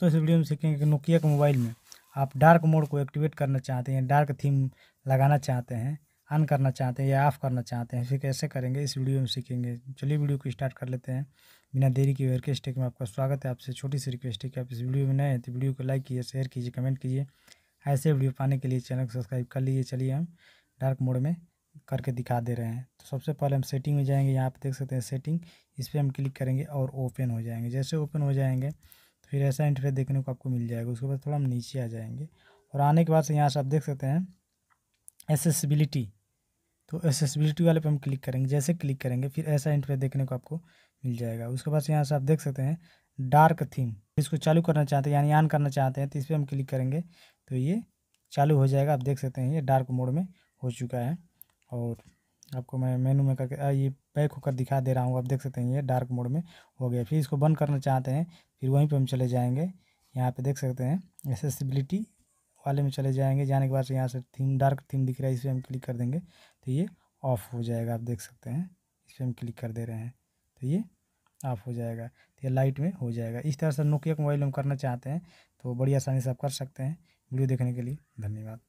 तो इस वीडियो में सीखेंगे कि नोकिया के मोबाइल में आप डार्क मोड को एक्टिवेट करना चाहते हैं डार्क थीम लगाना चाहते हैं ऑन करना चाहते हैं या ऑफ़ करना चाहते हैं, फिर कैसे करेंगे, इस वीडियो में सीखेंगे। चलिए वीडियो को स्टार्ट कर लेते हैं। बिना देरी की रिक्वेस्ट है में आपका स्वागत है। आपसे छोटी सी रिक्वेस्ट है कि आप इस वीडियो में नए हैं तो वीडियो को लाइक कीजिए शेयर कीजिए कमेंट कीजिए। ऐसे वीडियो पाने के लिए चैनल को सब्सक्राइब कर लीजिए। चलिए हम डार्क मोड में करके दिखा दे रहे हैं। तो सबसे पहले हम सेटिंग में जाएँगे। यहाँ पर देख सकते हैं सेटिंग इस पर हम क्लिक करेंगे और ओपन हो जाएँगे। जैसे ओपन हो जाएँगे फिर ऐसा इंटरफेस देखने को आपको मिल जाएगा, उसके बाद थोड़ा हम नीचे आ जाएँगे। और आने के बाद से यहाँ से आप देख सकते हैं एसेसिबिलिटी तो एसेसिबिलिटी वाले पर हम क्लिक करेंगे, जैसे क्लिक करेंगे, फिर ऐसा इंटरफेस देखने को आपको मिल जाएगा। उसके बाद यहाँ से आप देख सकते हैं डार्क थीम इसको चालू करना चाहते हैं, यानी ऑन करना चाहते हैं तो इस पर हम क्लिक करेंगे तो ये चालू हो जाएगा। आप देख सकते हैं, ये डार्क मोड में हो चुका है। और आपको मैं मेनू में करके ये पैक होकर दिखा दे रहा हूँ, आप देख सकते हैं, ये डार्क मोड में हो गया। फिर इसको बंद करना चाहते हैं, फिर वहीं पर हम चले जाएँगे। यहाँ पर देख सकते हैं एसेसिबिलिटी वाले में चले जाएँगे, जाने के बाद यहाँ से थीम डार्क थीम दिख रहा है, इस पर हम क्लिक कर देंगे तो ये ऑफ़ हो जाएगा, आप देख सकते हैं। इस पर हम क्लिक कर दे रहे हैं तो ये ऑफ़ हो जाएगा तो ये लाइट में हो जाएगा। इस तरह से नोकिया के मोबाइल हम करना चाहते हैं तो बड़ी आसानी से आप कर सकते हैं। वीडियो देखने के लिए धन्यवाद।